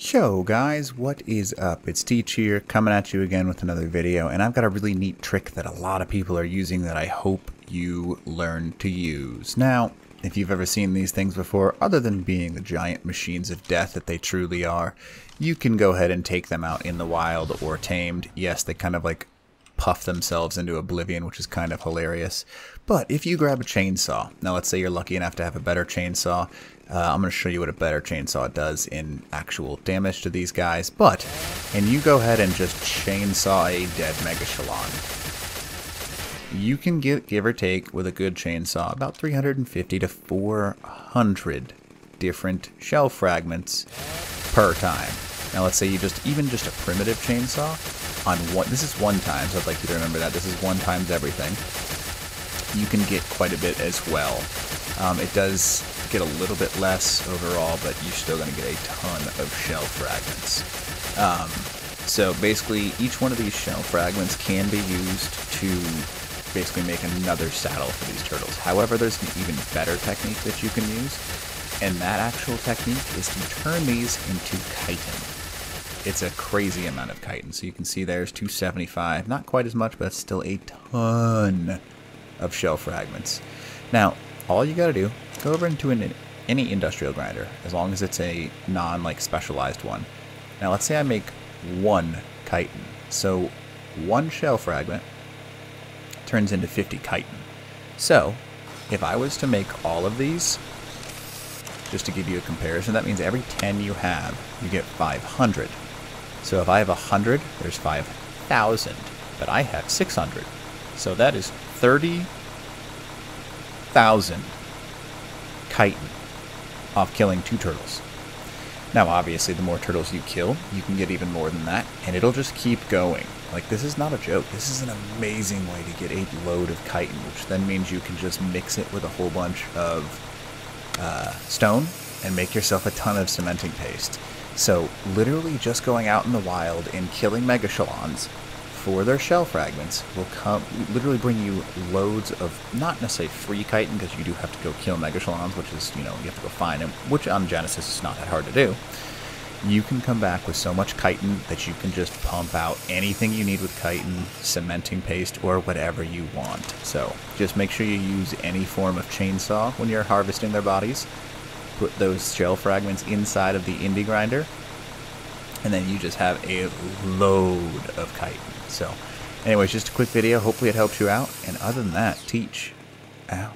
Yo guys, what is up? It's Teach here, coming at you again with another video, and I've got a really neat trick that a lot of people are using that I hope you learn to use. Now, if you've ever seen these things before, other than being the giant machines of death that they truly are, you can go ahead and take them out in the wild or tamed. Yes, they kind of like puff themselves into oblivion, which is kind of hilarious. But if you grab a chainsaw, now let's say you're lucky enough to have a better chainsaw, uh, I'm going to show you what a better chainsaw does in actual damage to these guys. But, and you go ahead and just chainsaw a dead Megachelon. You can get, give or take, with a good chainsaw, about 350 to 400 different shell fragments per time. Now let's say you just, even just a primitive chainsaw, on one, this is one time, so I'd like you to remember that, this is one times everything. You can get quite a bit as well. Um, it does get a little bit less overall, but you're still going to get a ton of shell fragments. Um, so basically, each one of these shell fragments can be used to basically make another saddle for these turtles. However, there's an even better technique that you can use, and that actual technique is to turn these into chitin. It's a crazy amount of chitin. So you can see there's 275. Not quite as much, but it's still a ton of shell fragments. Now, all you gotta do, go over into an, any industrial grinder, as long as it's a non like specialized one. Now let's say I make one chitin. So one shell fragment turns into 50 chitin. So if I was to make all of these, just to give you a comparison, that means every 10 you have, you get 500. So if I have 100, there's 5,000, but I have 600. So that is 30,000 chitin off killing two turtles. Now, obviously, the more turtles you kill, you can get even more than that, and it'll just keep going. Like, this is not a joke. This is an amazing way to get a load of chitin, which then means you can just mix it with a whole bunch of uh, stone and make yourself a ton of cementing paste. So, literally just going out in the wild and killing Megachelons for their shell fragments will come literally bring you loads of not necessarily free chitin because you do have to go kill megachelons which is you know you have to go find them which on genesis is not that hard to do. You can come back with so much chitin that you can just pump out anything you need with chitin cementing paste or whatever you want. So just make sure you use any form of chainsaw when you're harvesting their bodies put those shell fragments inside of the indie grinder and then you just have a load of chitin. So, anyways, just a quick video. Hopefully it helps you out. And other than that, teach out.